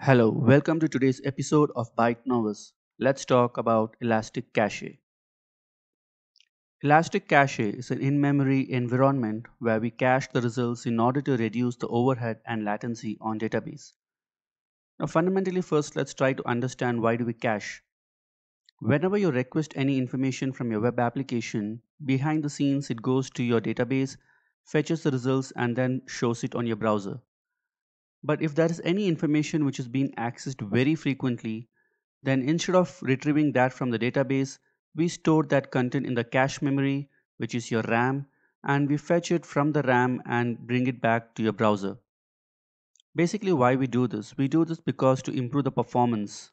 Hello, welcome to today's episode of Byte Novus. Let's talk about ElastiCache. Elastic Cache is an in memory environment where we cache the results in order to reduce the overhead and latency on database. Now, fundamentally, first, let's try to understand why do we cache. Whenever you request any information from your web application, behind the scenes it goes to your database, fetches the results, and then shows it on your browser. But if there is any information which is being accessed very frequently, then instead of retrieving that from the database, we store that content in the cache memory, which is your RAM, and we fetch it from the RAM and bring it back to your browser. Basically, why we do this? We do this because to improve the performance.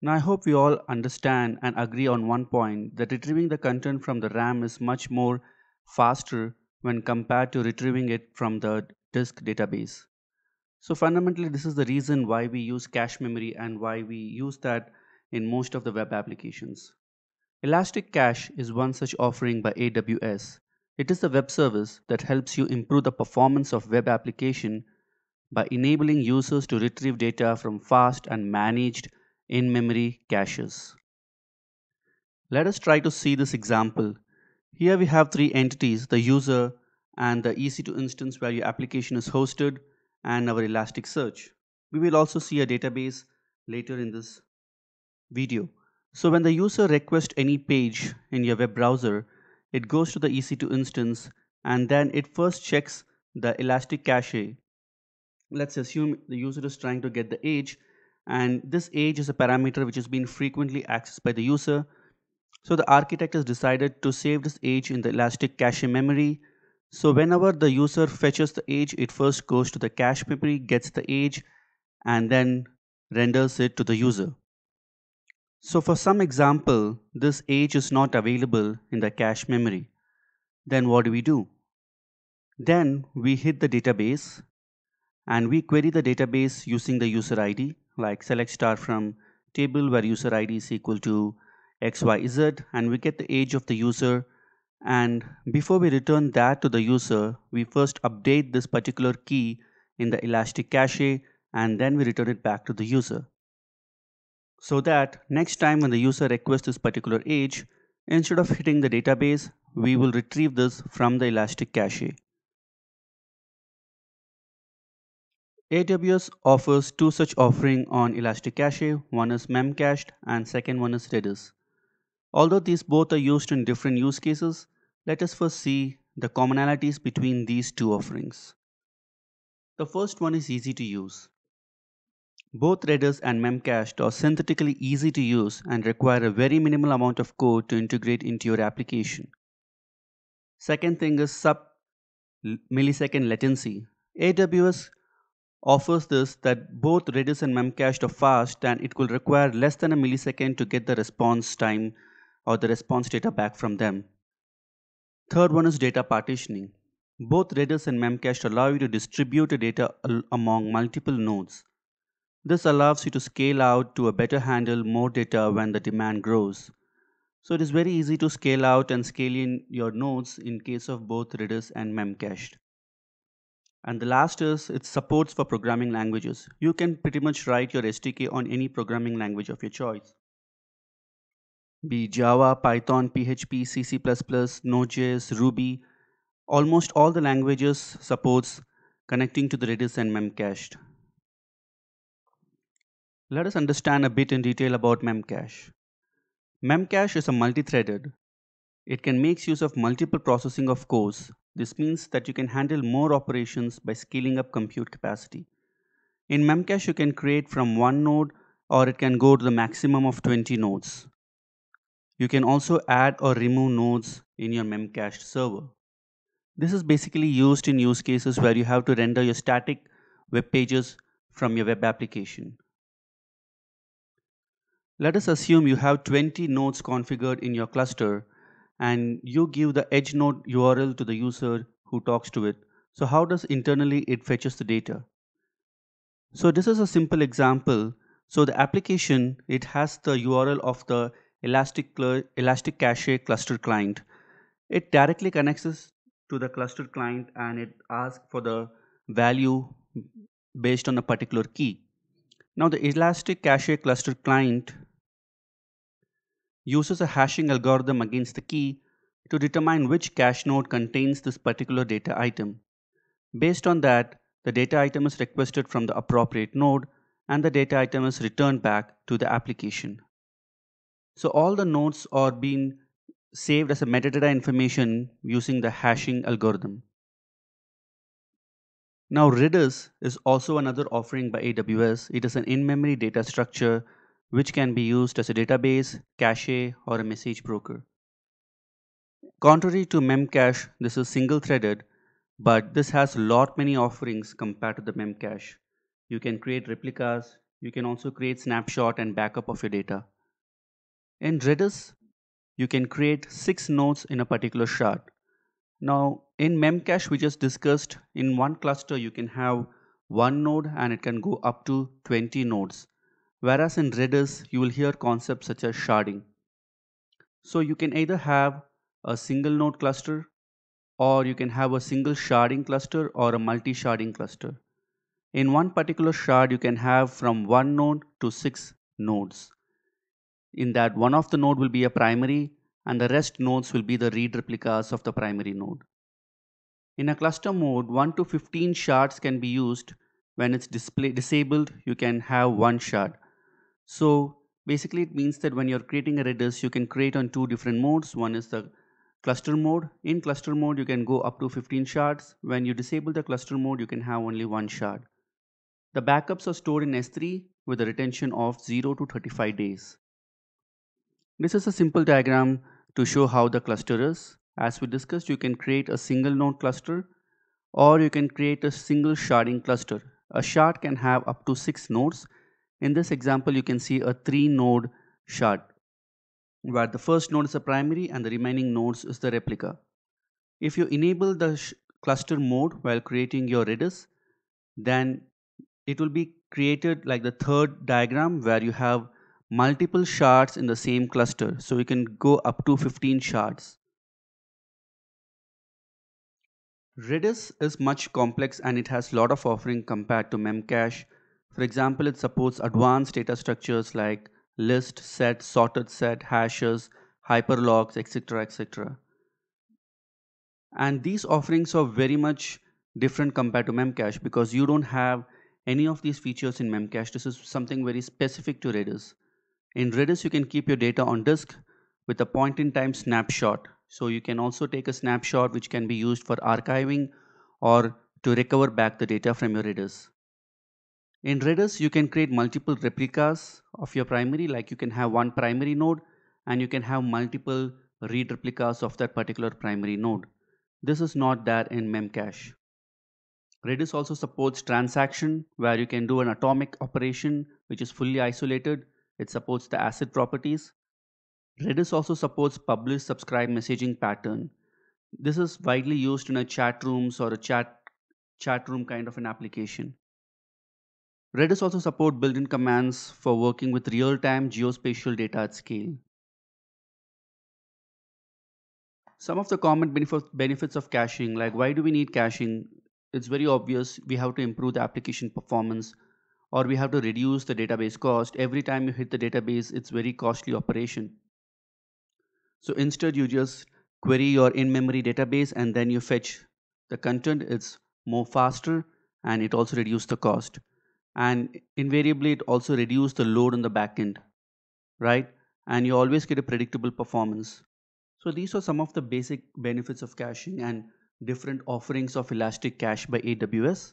Now, I hope we all understand and agree on one point that retrieving the content from the RAM is much more faster when compared to retrieving it from the disk database. So fundamentally, this is the reason why we use cache memory and why we use that in most of the web applications. ElastiCache is one such offering by AWS. It is a web service that helps you improve the performance of web application by enabling users to retrieve data from fast and managed in-memory caches. Let us try to see this example. Here we have three entities, the user and the EC2 instance where your application is hosted and our Elasticsearch. We will also see a database later in this video. So when the user requests any page in your web browser, it goes to the EC2 instance and then it first checks the ElastiCache. Let's assume the user is trying to get the age and this age is a parameter which has been frequently accessed by the user. So the architect has decided to save this age in the ElastiCache memory so whenever the user fetches the age, it first goes to the cache memory, gets the age, and then renders it to the user. So for some example, this age is not available in the cache memory. Then what do we do? Then we hit the database and we query the database using the user ID like select star from table where user ID is equal to XYZ and we get the age of the user and before we return that to the user, we first update this particular key in the ElastiCache and then we return it back to the user. So that next time when the user requests this particular age, instead of hitting the database, we will retrieve this from the ElastiCache. AWS offers two such offering on ElastiCache. One is Memcached and second one is Redis. Although these both are used in different use cases, let us first see the commonalities between these two offerings. The first one is easy to use. Both Redis and Memcached are synthetically easy to use and require a very minimal amount of code to integrate into your application. Second thing is sub millisecond latency. AWS offers this that both Redis and Memcached are fast and it will require less than a millisecond to get the response time or the response data back from them. Third one is data partitioning. Both Redis and Memcached allow you to distribute the data among multiple nodes. This allows you to scale out to a better handle more data when the demand grows. So it is very easy to scale out and scale in your nodes in case of both Redis and Memcached. And the last is it supports for programming languages. You can pretty much write your SDK on any programming language of your choice be Java, Python, PHP, C, C++, Node.js, Ruby. Almost all the languages supports connecting to the Redis and Memcached. Let us understand a bit in detail about Memcache. Memcache is a multi-threaded. It can make use of multiple processing of cores. This means that you can handle more operations by scaling up compute capacity. In Memcache, you can create from one node or it can go to the maximum of 20 nodes. You can also add or remove nodes in your memcached server. This is basically used in use cases where you have to render your static web pages from your web application. Let us assume you have 20 nodes configured in your cluster and you give the edge node URL to the user who talks to it. So how does internally it fetches the data? So this is a simple example. So the application, it has the URL of the Elastic, ElastiCache cluster client. It directly connects to the cluster client and it asks for the value based on a particular key. Now the ElastiCache Cluster client uses a hashing algorithm against the key to determine which cache node contains this particular data item. Based on that, the data item is requested from the appropriate node and the data item is returned back to the application. So all the nodes are being saved as a metadata information using the hashing algorithm. Now Redis is also another offering by AWS. It is an in-memory data structure which can be used as a database, cache, or a message broker. Contrary to Memcache, this is single-threaded, but this has a lot many offerings compared to the Memcache. You can create replicas, you can also create snapshot and backup of your data. In Redis, you can create six nodes in a particular shard. Now in Memcache we just discussed in one cluster you can have one node and it can go up to 20 nodes. Whereas in Redis you will hear concepts such as sharding. So you can either have a single node cluster or you can have a single sharding cluster or a multi-sharding cluster. In one particular shard you can have from one node to six nodes. In that one of the node will be a primary and the rest nodes will be the read replicas of the primary node. In a cluster mode, 1 to 15 shards can be used. When it's display disabled, you can have one shard. So basically it means that when you're creating a Redis, you can create on two different modes. One is the cluster mode. In cluster mode, you can go up to 15 shards. When you disable the cluster mode, you can have only one shard. The backups are stored in S3 with a retention of 0 to 35 days. This is a simple diagram to show how the cluster is. As we discussed, you can create a single node cluster or you can create a single sharding cluster. A shard can have up to six nodes. In this example, you can see a three node shard where the first node is a primary and the remaining nodes is the replica. If you enable the cluster mode while creating your Redis, then it will be created like the third diagram where you have multiple shards in the same cluster. So you can go up to 15 shards. Redis is much complex and it has a lot of offering compared to Memcache. For example, it supports advanced data structures like list, set, sorted set, hashes, hyperlogs, etc. etc. And these offerings are very much different compared to Memcache because you don't have any of these features in Memcache. This is something very specific to Redis. In Redis, you can keep your data on disk with a point-in-time snapshot. So you can also take a snapshot which can be used for archiving or to recover back the data from your Redis. In Redis, you can create multiple replicas of your primary, like you can have one primary node and you can have multiple read replicas of that particular primary node. This is not there in Memcache. Redis also supports transaction where you can do an atomic operation which is fully isolated it supports the ACID properties. Redis also supports publish subscribe messaging pattern. This is widely used in a chat rooms or a chat chat room kind of an application. Redis also support built-in commands for working with real-time geospatial data at scale. Some of the common benefits of caching, like why do we need caching? It's very obvious we have to improve the application performance or we have to reduce the database cost. Every time you hit the database, it's very costly operation. So instead you just query your in-memory database and then you fetch the content. It's more faster and it also reduces the cost. And invariably it also reduces the load on the backend, right? And you always get a predictable performance. So these are some of the basic benefits of caching and different offerings of ElastiCache by AWS.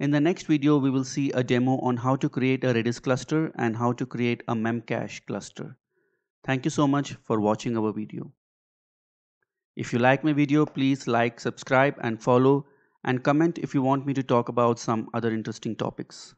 In the next video, we will see a demo on how to create a Redis cluster and how to create a Memcache cluster. Thank you so much for watching our video. If you like my video, please like, subscribe and follow and comment if you want me to talk about some other interesting topics.